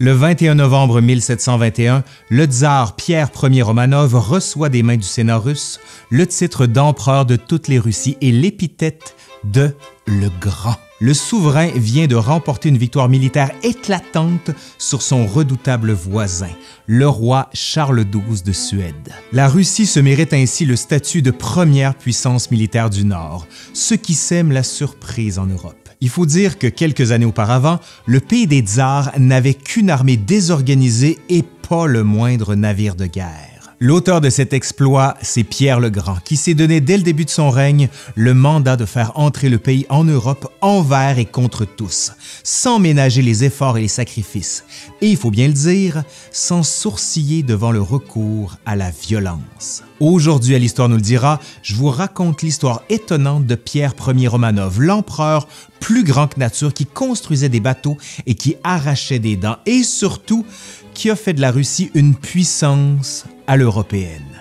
Le 21 novembre 1721, le tsar Pierre Ier Romanov reçoit des mains du Sénat russe le titre d'empereur de toutes les Russies et l'épithète de le Grand. Le souverain vient de remporter une victoire militaire éclatante sur son redoutable voisin, le roi Charles XII de Suède. La Russie se mérite ainsi le statut de première puissance militaire du Nord, ce qui sème la surprise en Europe. Il faut dire que quelques années auparavant, le pays des tsars n'avait qu'une armée désorganisée et pas le moindre navire de guerre. L'auteur de cet exploit, c'est Pierre le Grand, qui s'est donné dès le début de son règne le mandat de faire entrer le pays en Europe envers et contre tous, sans ménager les efforts et les sacrifices, et il faut bien le dire, sans sourciller devant le recours à la violence. Aujourd'hui à l'Histoire nous le dira, je vous raconte l'histoire étonnante de Pierre Ier Romanov, l'empereur plus grand que nature qui construisait des bateaux et qui arrachait des dents, et surtout qui a fait de la Russie une puissance à l'européenne.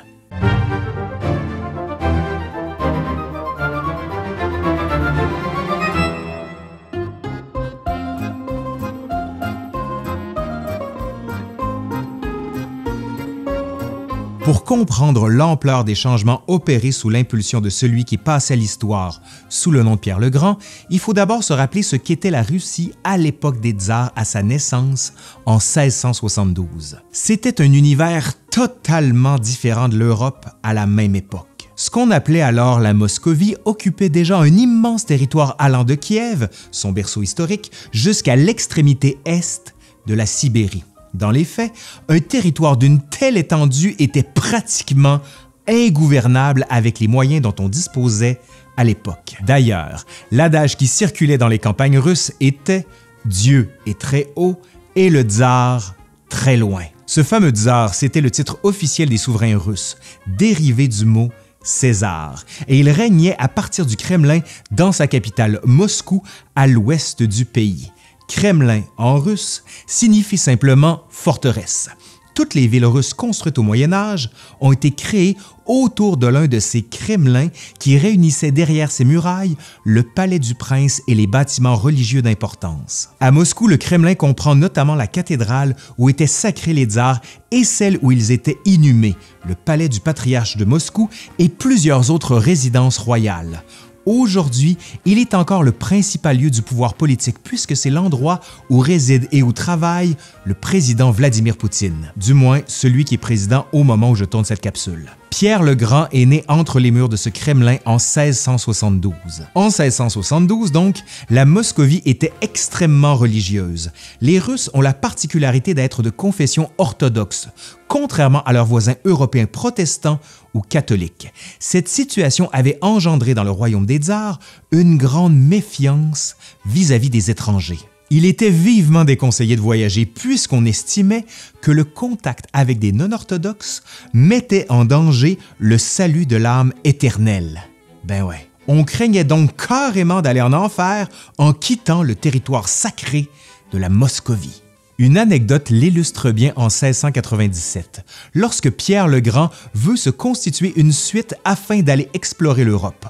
Pour comprendre l'ampleur des changements opérés sous l'impulsion de celui qui passait l'histoire sous le nom de Pierre le Grand, il faut d'abord se rappeler ce qu'était la Russie à l'époque des tsars à sa naissance en 1672. C'était un univers totalement différent de l'Europe à la même époque. Ce qu'on appelait alors la Moscovie occupait déjà un immense territoire allant de Kiev, son berceau historique, jusqu'à l'extrémité est de la Sibérie. Dans les faits, un territoire d'une telle étendue était pratiquement ingouvernable avec les moyens dont on disposait à l'époque. D'ailleurs, l'adage qui circulait dans les campagnes russes était Dieu est très haut et le tsar très loin. Ce fameux tsar, c'était le titre officiel des souverains russes, dérivé du mot César, et il régnait à partir du Kremlin dans sa capitale Moscou à l'ouest du pays. Kremlin en russe signifie simplement forteresse. Toutes les villes russes construites au Moyen Âge ont été créées autour de l'un de ces Kremlins qui réunissaient derrière ses murailles le palais du prince et les bâtiments religieux d'importance. À Moscou, le Kremlin comprend notamment la cathédrale où étaient sacrés les tsars et celle où ils étaient inhumés, le palais du patriarche de Moscou et plusieurs autres résidences royales. Aujourd'hui, il est encore le principal lieu du pouvoir politique puisque c'est l'endroit où réside et où travaille le président Vladimir Poutine, du moins celui qui est président au moment où je tourne cette capsule. Pierre le Grand est né entre les murs de ce Kremlin en 1672. En 1672, donc, la Moscovie était extrêmement religieuse. Les Russes ont la particularité d'être de confession orthodoxe, contrairement à leurs voisins européens protestants ou catholiques. Cette situation avait engendré dans le royaume des tsars une grande méfiance vis-à-vis des étrangers. Il était vivement déconseillé de voyager puisqu'on estimait que le contact avec des non-orthodoxes mettait en danger le salut de l'âme éternelle. Ben ouais. On craignait donc carrément d'aller en enfer en quittant le territoire sacré de la Moscovie. Une anecdote l'illustre bien en 1697, lorsque Pierre le Grand veut se constituer une suite afin d'aller explorer l'Europe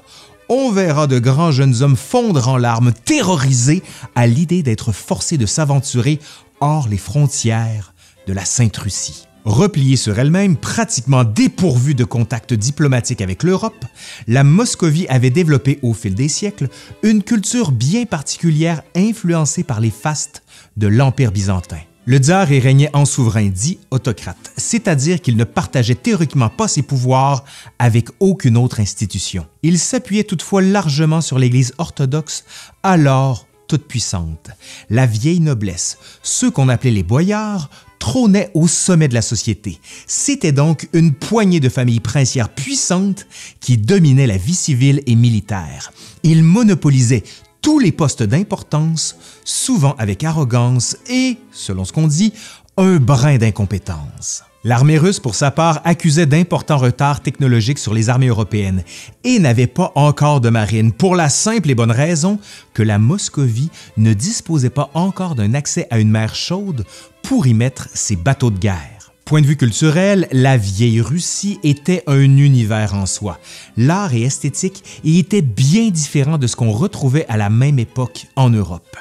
on verra de grands jeunes hommes fondre en larmes, terrorisés à l'idée d'être forcés de s'aventurer hors les frontières de la Sainte-Russie. Repliée sur elle-même, pratiquement dépourvue de contacts diplomatiques avec l'Europe, la Moscovie avait développé au fil des siècles une culture bien particulière influencée par les fastes de l'Empire byzantin. Le tsar y régnait en souverain dit autocrate, c'est-à-dire qu'il ne partageait théoriquement pas ses pouvoirs avec aucune autre institution. Il s'appuyait toutefois largement sur l'Église orthodoxe, alors toute puissante. La vieille noblesse, ceux qu'on appelait les boyards, trônaient au sommet de la société. C'était donc une poignée de familles princières puissantes qui dominaient la vie civile et militaire. Ils monopolisaient tous les postes d'importance, souvent avec arrogance et, selon ce qu'on dit, un brin d'incompétence. L'armée russe, pour sa part, accusait d'importants retards technologiques sur les armées européennes et n'avait pas encore de marine, pour la simple et bonne raison que la Moscovie ne disposait pas encore d'un accès à une mer chaude pour y mettre ses bateaux de guerre. Point de vue culturel, la vieille Russie était un univers en soi. L'art et esthétique y étaient bien différents de ce qu'on retrouvait à la même époque en Europe.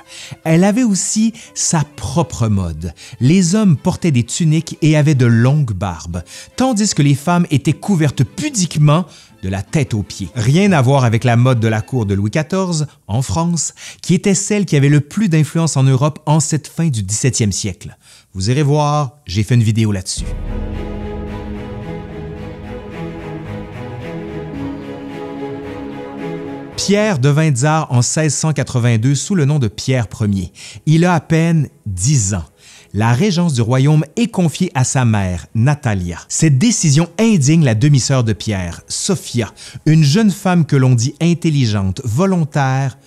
Elle avait aussi sa propre mode. Les hommes portaient des tuniques et avaient de longues barbes, tandis que les femmes étaient couvertes pudiquement de la tête aux pieds. Rien à voir avec la mode de la cour de Louis XIV, en France, qui était celle qui avait le plus d'influence en Europe en cette fin du 17e siècle. Vous irez voir, j'ai fait une vidéo là-dessus. Pierre devint tsar en 1682 sous le nom de Pierre Ier. Il a à peine 10 ans. La régence du royaume est confiée à sa mère, Natalia. Cette décision indigne la demi-sœur de Pierre, Sophia, une jeune femme que l'on dit intelligente, volontaire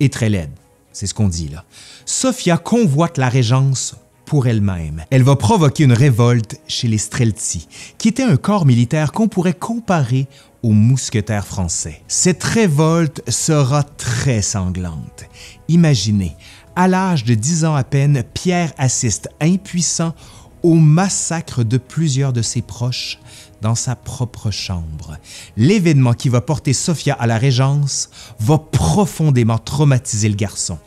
et très laide. C'est ce qu'on dit là. Sophia convoite la régence pour elle-même. Elle va provoquer une révolte chez les Streltsy, qui était un corps militaire qu'on pourrait comparer aux mousquetaires français. Cette révolte sera très sanglante. Imaginez, à l'âge de 10 ans à peine, Pierre assiste impuissant au massacre de plusieurs de ses proches dans sa propre chambre. L'événement qui va porter Sophia à la régence va profondément traumatiser le garçon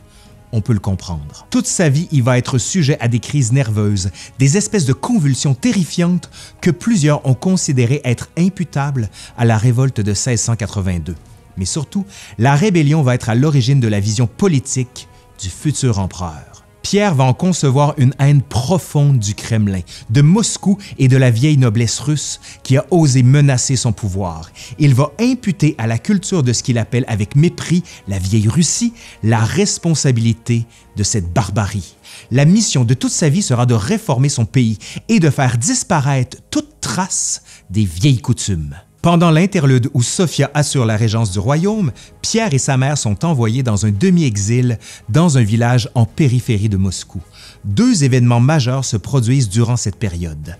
on peut le comprendre. Toute sa vie, il va être sujet à des crises nerveuses, des espèces de convulsions terrifiantes que plusieurs ont considérées être imputables à la révolte de 1682. Mais surtout, la rébellion va être à l'origine de la vision politique du futur empereur. Pierre va en concevoir une haine profonde du Kremlin, de Moscou et de la vieille noblesse russe qui a osé menacer son pouvoir. Il va imputer à la culture de ce qu'il appelle avec mépris la vieille Russie la responsabilité de cette barbarie. La mission de toute sa vie sera de réformer son pays et de faire disparaître toute trace des vieilles coutumes. Pendant l'interlude où Sophia assure la régence du royaume, Pierre et sa mère sont envoyés dans un demi-exil dans un village en périphérie de Moscou. Deux événements majeurs se produisent durant cette période.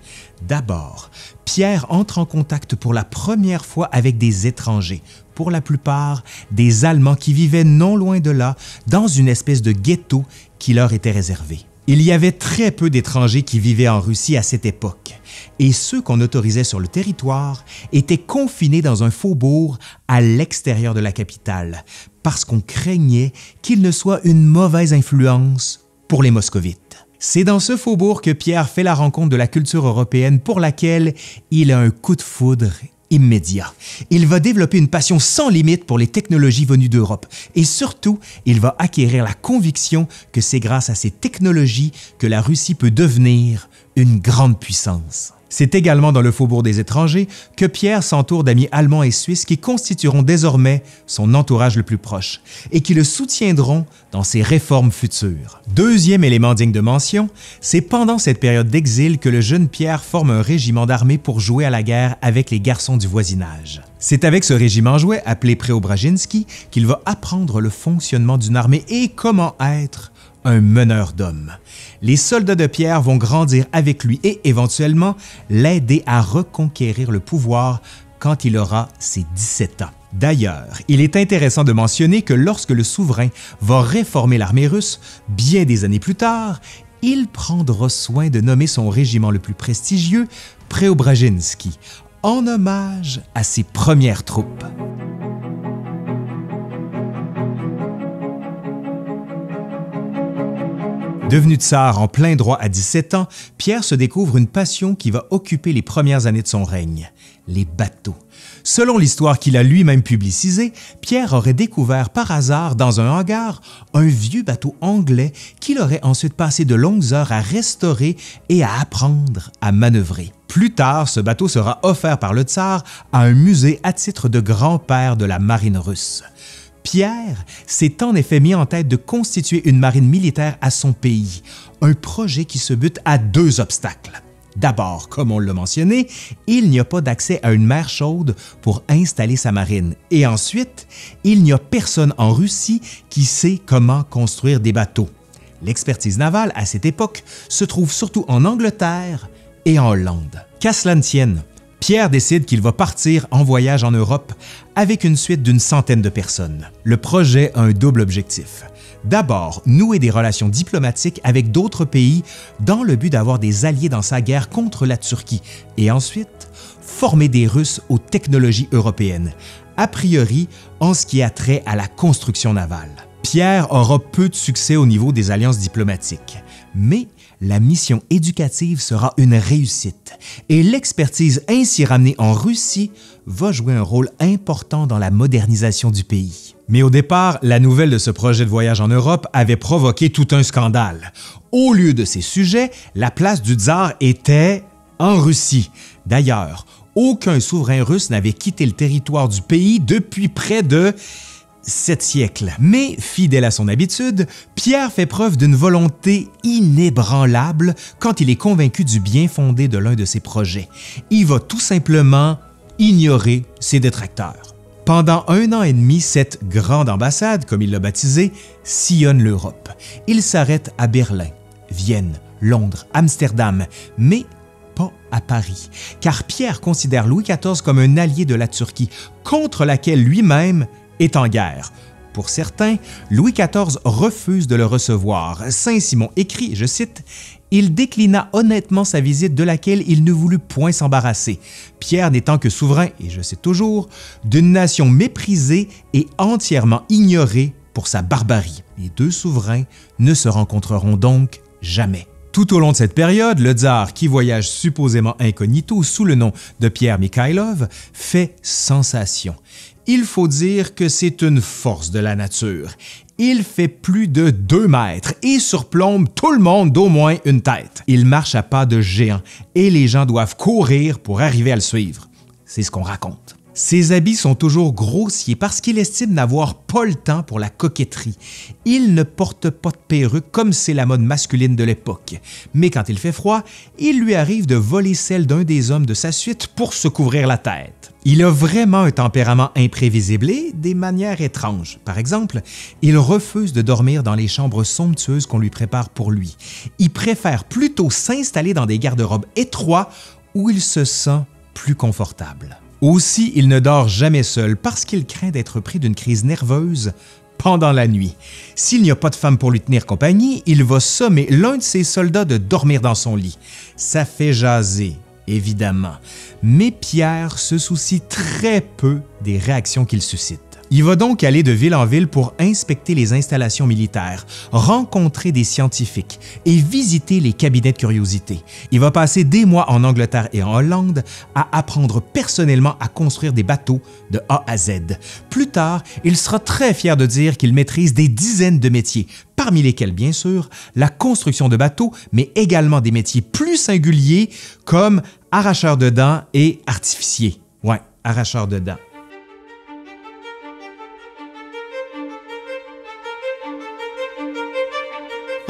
D'abord, Pierre entre en contact pour la première fois avec des étrangers, pour la plupart des Allemands qui vivaient non loin de là, dans une espèce de ghetto qui leur était réservé. Il y avait très peu d'étrangers qui vivaient en Russie à cette époque, et ceux qu'on autorisait sur le territoire étaient confinés dans un faubourg à l'extérieur de la capitale, parce qu'on craignait qu'ils ne soient une mauvaise influence pour les moscovites. C'est dans ce faubourg que Pierre fait la rencontre de la culture européenne pour laquelle il a un coup de foudre immédiat. Il va développer une passion sans limite pour les technologies venues d'Europe et surtout, il va acquérir la conviction que c'est grâce à ces technologies que la Russie peut devenir une grande puissance. C'est également dans le faubourg des étrangers que Pierre s'entoure d'amis allemands et suisses qui constitueront désormais son entourage le plus proche et qui le soutiendront dans ses réformes futures. Deuxième élément digne de mention, c'est pendant cette période d'exil que le jeune Pierre forme un régiment d'armée pour jouer à la guerre avec les garçons du voisinage. C'est avec ce régiment jouet appelé Preobrazhensky qu'il va apprendre le fonctionnement d'une armée et comment être un meneur d'hommes. Les soldats de Pierre vont grandir avec lui et éventuellement l'aider à reconquérir le pouvoir quand il aura ses 17 ans. D'ailleurs, il est intéressant de mentionner que lorsque le souverain va réformer l'armée russe, bien des années plus tard, il prendra soin de nommer son régiment le plus prestigieux Preobrazhensky, en hommage à ses premières troupes. Devenu tsar en plein droit à 17 ans, Pierre se découvre une passion qui va occuper les premières années de son règne, les bateaux. Selon l'histoire qu'il a lui-même publicisée, Pierre aurait découvert par hasard dans un hangar un vieux bateau anglais qu'il aurait ensuite passé de longues heures à restaurer et à apprendre à manœuvrer. Plus tard, ce bateau sera offert par le tsar à un musée à titre de grand-père de la marine russe. Pierre s'est en effet mis en tête de constituer une marine militaire à son pays, un projet qui se bute à deux obstacles. D'abord, comme on l'a mentionné, il n'y a pas d'accès à une mer chaude pour installer sa marine. Et ensuite, il n'y a personne en Russie qui sait comment construire des bateaux. L'expertise navale à cette époque se trouve surtout en Angleterre et en Hollande. Qu'à cela ne tienne, Pierre décide qu'il va partir en voyage en Europe avec une suite d'une centaine de personnes. Le projet a un double objectif. D'abord, nouer des relations diplomatiques avec d'autres pays dans le but d'avoir des alliés dans sa guerre contre la Turquie et ensuite, former des Russes aux technologies européennes, a priori en ce qui a trait à la construction navale. Pierre aura peu de succès au niveau des alliances diplomatiques, mais la mission éducative sera une réussite et l'expertise ainsi ramenée en Russie va jouer un rôle important dans la modernisation du pays. Mais au départ, la nouvelle de ce projet de voyage en Europe avait provoqué tout un scandale. Au lieu de ces sujets, la place du tsar était en Russie. D'ailleurs, aucun souverain russe n'avait quitté le territoire du pays depuis près de sept siècles. Mais, fidèle à son habitude, Pierre fait preuve d'une volonté inébranlable quand il est convaincu du bien fondé de l'un de ses projets. Il va tout simplement ignorer ses détracteurs. Pendant un an et demi, cette grande ambassade, comme il l'a baptisée, sillonne l'Europe. Il s'arrête à Berlin, Vienne, Londres, Amsterdam, mais pas à Paris, car Pierre considère Louis XIV comme un allié de la Turquie, contre laquelle lui-même est en guerre. Pour certains, Louis XIV refuse de le recevoir. Saint-Simon écrit, je cite, il déclina honnêtement sa visite de laquelle il ne voulut point s'embarrasser, Pierre n'étant que souverain, et je sais toujours, d'une nation méprisée et entièrement ignorée pour sa barbarie. Les deux souverains ne se rencontreront donc jamais. Tout au long de cette période, le tsar, qui voyage supposément incognito sous le nom de Pierre Mikhailov, fait sensation il faut dire que c'est une force de la nature. Il fait plus de 2 mètres et surplombe tout le monde d'au moins une tête. Il marche à pas de géant et les gens doivent courir pour arriver à le suivre. C'est ce qu'on raconte. Ses habits sont toujours grossiers parce qu'il estime n'avoir pas le temps pour la coquetterie. Il ne porte pas de perruque comme c'est la mode masculine de l'époque. Mais quand il fait froid, il lui arrive de voler celle d'un des hommes de sa suite pour se couvrir la tête. Il a vraiment un tempérament imprévisible et des manières étranges. Par exemple, il refuse de dormir dans les chambres somptueuses qu'on lui prépare pour lui. Il préfère plutôt s'installer dans des garde-robes étroits où il se sent plus confortable. Aussi, il ne dort jamais seul parce qu'il craint d'être pris d'une crise nerveuse pendant la nuit. S'il n'y a pas de femme pour lui tenir compagnie, il va sommer l'un de ses soldats de dormir dans son lit. Ça fait jaser, évidemment. Mais Pierre se soucie très peu des réactions qu'il suscite. Il va donc aller de ville en ville pour inspecter les installations militaires, rencontrer des scientifiques et visiter les cabinets de curiosité. Il va passer des mois en Angleterre et en Hollande à apprendre personnellement à construire des bateaux de A à Z. Plus tard, il sera très fier de dire qu'il maîtrise des dizaines de métiers, parmi lesquels bien sûr la construction de bateaux, mais également des métiers plus singuliers comme arracheur de dents et artificier. Ouais, arracheur de dents.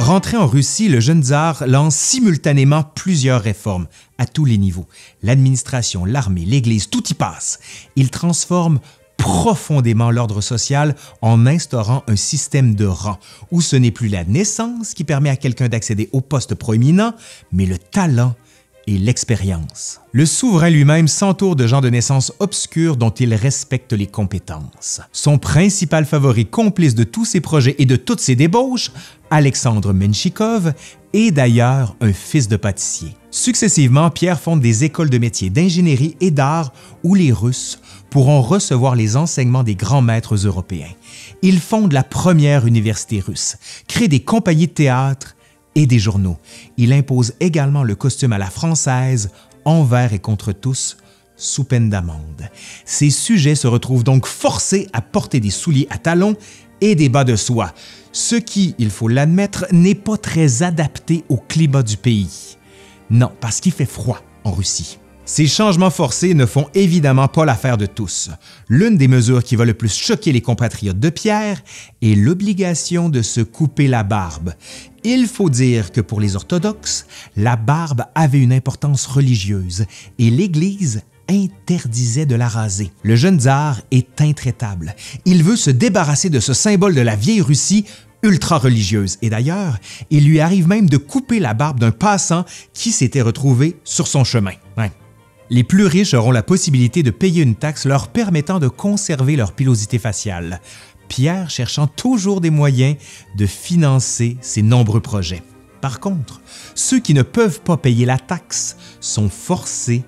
Rentré en Russie, le jeune tsar lance simultanément plusieurs réformes à tous les niveaux. L'administration, l'armée, l'Église, tout y passe. Il transforme profondément l'ordre social en instaurant un système de rang où ce n'est plus la naissance qui permet à quelqu'un d'accéder au poste proéminent, mais le talent et l'expérience. Le souverain lui-même s'entoure de gens de naissance obscure dont il respecte les compétences. Son principal favori complice de tous ses projets et de toutes ses débauches, Alexandre Menchikov, est d'ailleurs un fils de pâtissier. Successivement, Pierre fonde des écoles de métiers d'ingénierie et d'art où les Russes pourront recevoir les enseignements des grands maîtres européens. Il fonde la première université russe, crée des compagnies de théâtre et des journaux. Il impose également le costume à la française, envers et contre tous, sous peine d'amende. Ces sujets se retrouvent donc forcés à porter des souliers à talons et des bas de soie, ce qui, il faut l'admettre, n'est pas très adapté au climat du pays. Non, parce qu'il fait froid en Russie. Ces changements forcés ne font évidemment pas l'affaire de tous. L'une des mesures qui va le plus choquer les compatriotes de Pierre est l'obligation de se couper la barbe. Il faut dire que pour les orthodoxes, la barbe avait une importance religieuse et l'Église interdisait de la raser. Le jeune tsar est intraitable. Il veut se débarrasser de ce symbole de la vieille Russie ultra-religieuse. Et d'ailleurs, il lui arrive même de couper la barbe d'un passant qui s'était retrouvé sur son chemin. Les plus riches auront la possibilité de payer une taxe leur permettant de conserver leur pilosité faciale. Pierre cherchant toujours des moyens de financer ses nombreux projets. Par contre, ceux qui ne peuvent pas payer la taxe sont forcés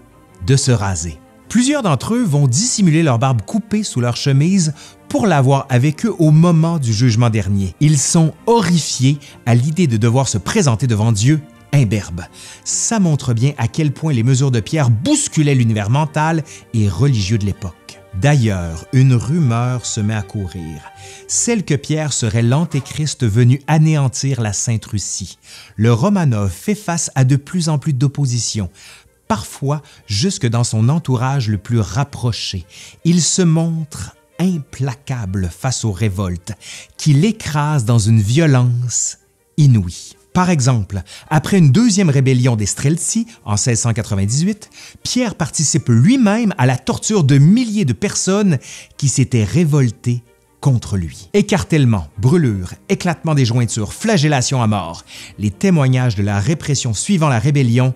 de se raser. Plusieurs d'entre eux vont dissimuler leur barbe coupée sous leur chemise pour l'avoir avec eux au moment du jugement dernier. Ils sont horrifiés à l'idée de devoir se présenter devant Dieu imberbe. Ça montre bien à quel point les mesures de Pierre bousculaient l'univers mental et religieux de l'époque. D'ailleurs, une rumeur se met à courir, celle que Pierre serait l'antéchrist venu anéantir la Sainte Russie. Le Romanov fait face à de plus en plus d'opposition, parfois jusque dans son entourage le plus rapproché. Il se montre implacable face aux révoltes, qui l'écrasent dans une violence inouïe. Par exemple, après une deuxième rébellion des Streltsy en 1698, Pierre participe lui-même à la torture de milliers de personnes qui s'étaient révoltées contre lui. Écartèlement, brûlure, éclatement des jointures, flagellation à mort, les témoignages de la répression suivant la rébellion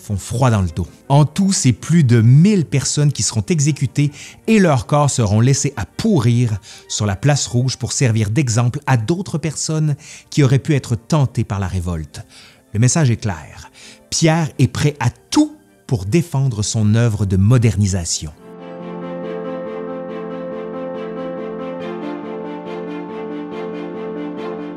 font froid dans le dos. En tout, c'est plus de 1000 personnes qui seront exécutées et leurs corps seront laissés à pourrir sur la place rouge pour servir d'exemple à d'autres personnes qui auraient pu être tentées par la révolte. Le message est clair. Pierre est prêt à tout pour défendre son œuvre de modernisation.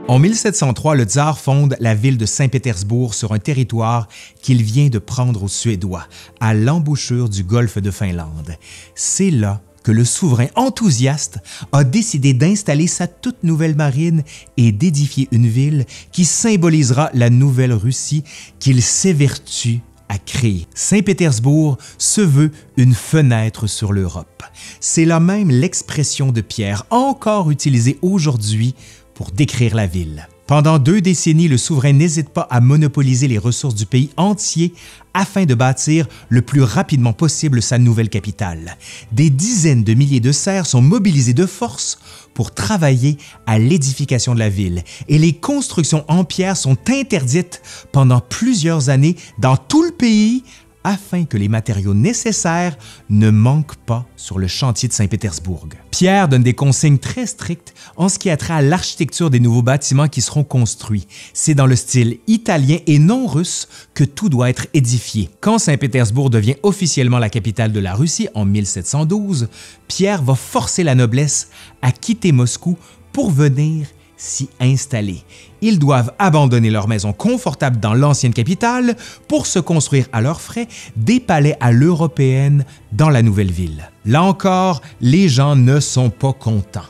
En 1703, le tsar fonde la ville de Saint-Pétersbourg sur un territoire qu'il vient de prendre aux Suédois, à l'embouchure du golfe de Finlande. C'est là que le souverain enthousiaste a décidé d'installer sa toute nouvelle marine et d'édifier une ville qui symbolisera la nouvelle Russie qu'il s'évertue à créer. Saint-Pétersbourg se veut une fenêtre sur l'Europe. C'est là même l'expression de Pierre encore utilisée aujourd'hui pour décrire la ville. Pendant deux décennies, le souverain n'hésite pas à monopoliser les ressources du pays entier afin de bâtir le plus rapidement possible sa nouvelle capitale. Des dizaines de milliers de serfs sont mobilisés de force pour travailler à l'édification de la ville et les constructions en pierre sont interdites pendant plusieurs années dans tout le pays afin que les matériaux nécessaires ne manquent pas sur le chantier de Saint-Pétersbourg. Pierre donne des consignes très strictes en ce qui a trait à l'architecture des nouveaux bâtiments qui seront construits. C'est dans le style italien et non russe que tout doit être édifié. Quand Saint-Pétersbourg devient officiellement la capitale de la Russie en 1712, Pierre va forcer la noblesse à quitter Moscou pour venir s'y installer. Ils doivent abandonner leur maison confortable dans l'ancienne capitale pour se construire à leurs frais des palais à l'européenne dans la nouvelle ville. Là encore, les gens ne sont pas contents.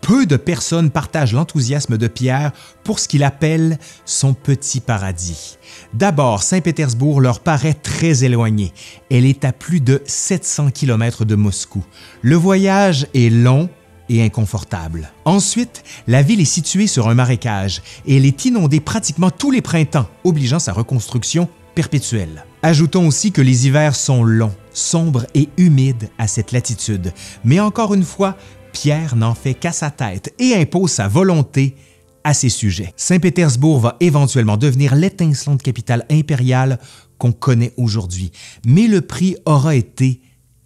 Peu de personnes partagent l'enthousiasme de Pierre pour ce qu'il appelle son petit paradis. D'abord, Saint-Pétersbourg leur paraît très éloigné. Elle est à plus de 700 km de Moscou. Le voyage est long et inconfortable. Ensuite, la ville est située sur un marécage et elle est inondée pratiquement tous les printemps, obligeant sa reconstruction perpétuelle. Ajoutons aussi que les hivers sont longs, sombres et humides à cette latitude. Mais encore une fois, Pierre n'en fait qu'à sa tête et impose sa volonté à ses sujets. Saint-Pétersbourg va éventuellement devenir l'étincelante capitale impériale qu'on connaît aujourd'hui, mais le prix aura été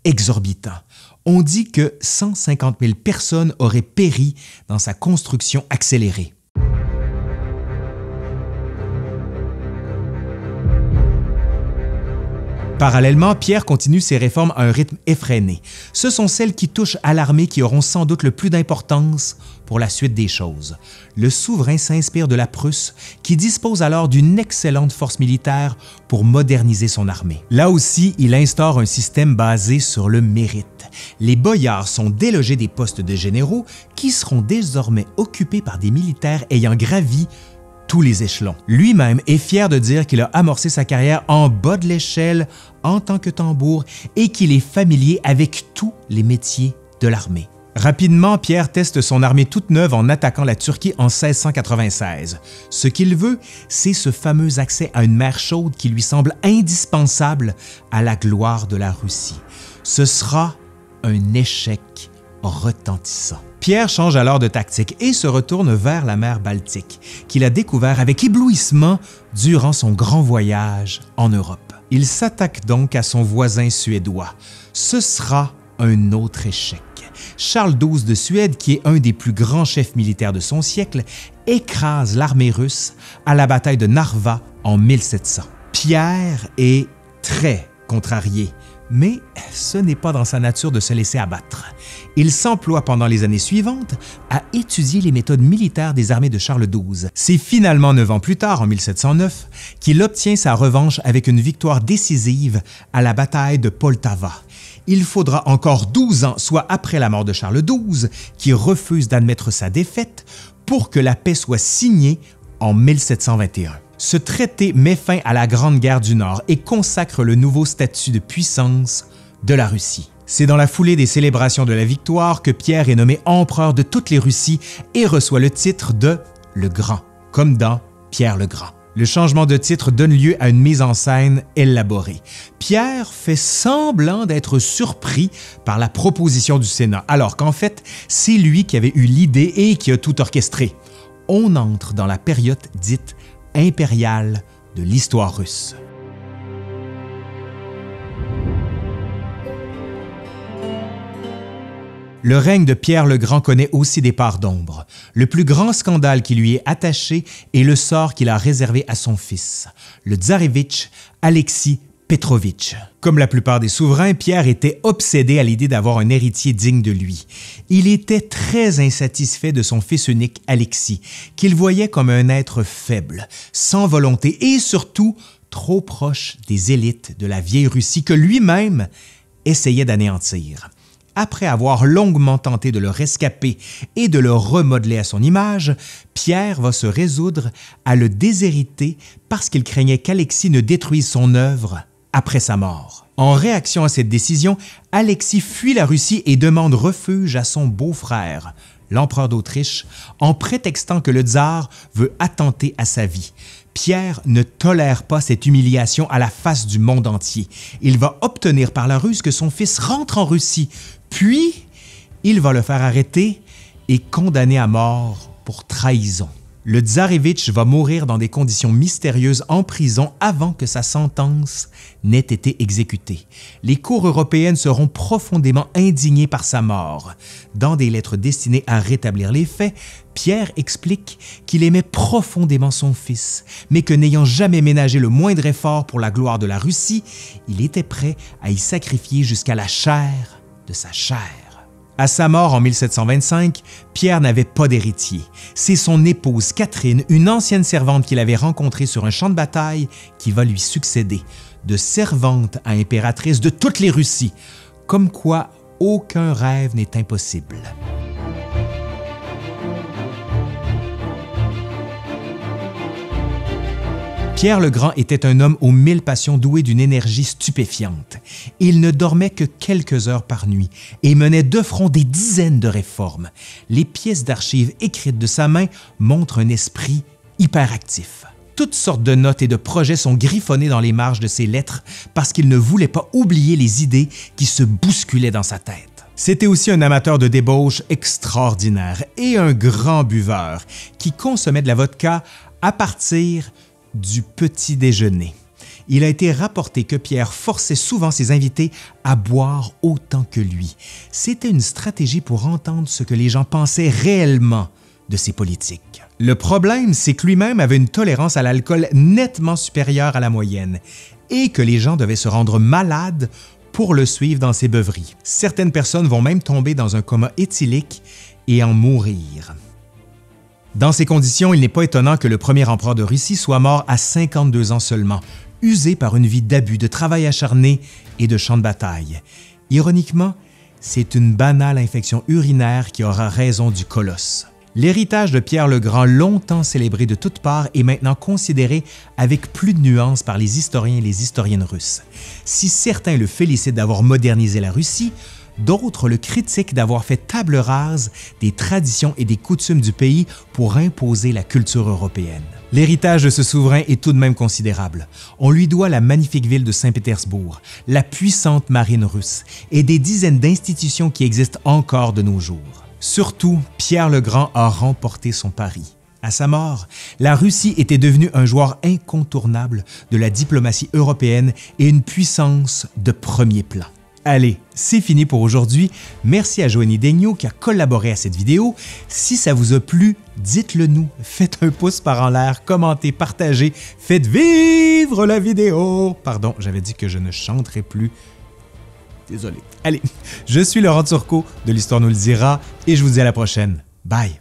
exorbitant on dit que 150 000 personnes auraient péri dans sa construction accélérée. Parallèlement, Pierre continue ses réformes à un rythme effréné. Ce sont celles qui touchent à l'armée qui auront sans doute le plus d'importance pour la suite des choses. Le souverain s'inspire de la Prusse, qui dispose alors d'une excellente force militaire pour moderniser son armée. Là aussi, il instaure un système basé sur le mérite. Les boyards sont délogés des postes de généraux qui seront désormais occupés par des militaires ayant gravi tous les échelons. Lui-même est fier de dire qu'il a amorcé sa carrière en bas de l'échelle en tant que tambour et qu'il est familier avec tous les métiers de l'armée. Rapidement, Pierre teste son armée toute neuve en attaquant la Turquie en 1696. Ce qu'il veut, c'est ce fameux accès à une mer chaude qui lui semble indispensable à la gloire de la Russie. Ce sera un échec retentissant. Pierre change alors de tactique et se retourne vers la mer Baltique, qu'il a découvert avec éblouissement durant son grand voyage en Europe. Il s'attaque donc à son voisin suédois. Ce sera un autre échec. Charles XII de Suède, qui est un des plus grands chefs militaires de son siècle, écrase l'armée russe à la bataille de Narva en 1700. Pierre est très contrarié, mais ce n'est pas dans sa nature de se laisser abattre. Il s'emploie pendant les années suivantes à étudier les méthodes militaires des armées de Charles XII. C'est finalement neuf ans plus tard, en 1709, qu'il obtient sa revanche avec une victoire décisive à la bataille de Poltava. Il faudra encore 12 ans, soit après la mort de Charles XII, qui refuse d'admettre sa défaite, pour que la paix soit signée en 1721. Ce traité met fin à la Grande Guerre du Nord et consacre le nouveau statut de puissance de la Russie. C'est dans la foulée des célébrations de la victoire que Pierre est nommé empereur de toutes les Russies et reçoit le titre de le Grand, comme dans Pierre le Grand. Le changement de titre donne lieu à une mise en scène élaborée. Pierre fait semblant d'être surpris par la proposition du Sénat, alors qu'en fait, c'est lui qui avait eu l'idée et qui a tout orchestré. On entre dans la période dite impériale de l'histoire russe. Le règne de Pierre le Grand connaît aussi des parts d'ombre. Le plus grand scandale qui lui est attaché est le sort qu'il a réservé à son fils, le tsarevitch Alexis Petrovitch. Comme la plupart des souverains, Pierre était obsédé à l'idée d'avoir un héritier digne de lui. Il était très insatisfait de son fils unique Alexis, qu'il voyait comme un être faible, sans volonté et surtout trop proche des élites de la vieille Russie que lui-même essayait d'anéantir après avoir longuement tenté de le rescaper et de le remodeler à son image, Pierre va se résoudre à le déshériter parce qu'il craignait qu'Alexis ne détruise son œuvre après sa mort. En réaction à cette décision, Alexis fuit la Russie et demande refuge à son beau-frère, l'empereur d'Autriche, en prétextant que le tsar veut attenter à sa vie. Pierre ne tolère pas cette humiliation à la face du monde entier. Il va obtenir par la ruse que son fils rentre en Russie, puis, il va le faire arrêter et condamner à mort pour trahison. Le tsarevitch va mourir dans des conditions mystérieuses en prison avant que sa sentence n'ait été exécutée. Les cours européennes seront profondément indignées par sa mort. Dans des lettres destinées à rétablir les faits, Pierre explique qu'il aimait profondément son fils, mais que n'ayant jamais ménagé le moindre effort pour la gloire de la Russie, il était prêt à y sacrifier jusqu'à la chair de sa chair. À sa mort en 1725, Pierre n'avait pas d'héritier. C'est son épouse Catherine, une ancienne servante qu'il avait rencontrée sur un champ de bataille, qui va lui succéder, de servante à impératrice de toutes les Russies, comme quoi aucun rêve n'est impossible. Pierre le Grand était un homme aux mille passions doué d'une énergie stupéfiante. Il ne dormait que quelques heures par nuit et menait de front des dizaines de réformes. Les pièces d'archives écrites de sa main montrent un esprit hyperactif. Toutes sortes de notes et de projets sont griffonnés dans les marges de ses lettres parce qu'il ne voulait pas oublier les idées qui se bousculaient dans sa tête. C'était aussi un amateur de débauche extraordinaire et un grand buveur qui consommait de la vodka à partir du petit déjeuner. Il a été rapporté que Pierre forçait souvent ses invités à boire autant que lui. C'était une stratégie pour entendre ce que les gens pensaient réellement de ses politiques. Le problème, c'est que lui-même avait une tolérance à l'alcool nettement supérieure à la moyenne et que les gens devaient se rendre malades pour le suivre dans ses beuveries. Certaines personnes vont même tomber dans un coma éthylique et en mourir. Dans ces conditions, il n'est pas étonnant que le premier empereur de Russie soit mort à 52 ans seulement, usé par une vie d'abus, de travail acharné et de champ de bataille. Ironiquement, c'est une banale infection urinaire qui aura raison du colosse. L'héritage de Pierre le Grand, longtemps célébré de toutes parts, est maintenant considéré avec plus de nuances par les historiens et les historiennes russes. Si certains le félicitent d'avoir modernisé la Russie, D'autres le critiquent d'avoir fait table rase des traditions et des coutumes du pays pour imposer la culture européenne. L'héritage de ce souverain est tout de même considérable. On lui doit la magnifique ville de Saint-Pétersbourg, la puissante marine russe et des dizaines d'institutions qui existent encore de nos jours. Surtout, Pierre le Grand a remporté son pari. À sa mort, la Russie était devenue un joueur incontournable de la diplomatie européenne et une puissance de premier plan. Allez, c'est fini pour aujourd'hui. Merci à Joanie Degno qui a collaboré à cette vidéo. Si ça vous a plu, dites-le nous. Faites un pouce par en l'air, commentez, partagez, faites vivre la vidéo. Pardon, j'avais dit que je ne chanterai plus. Désolé. Allez, je suis Laurent Turcot de l'Histoire nous le dira et je vous dis à la prochaine. Bye.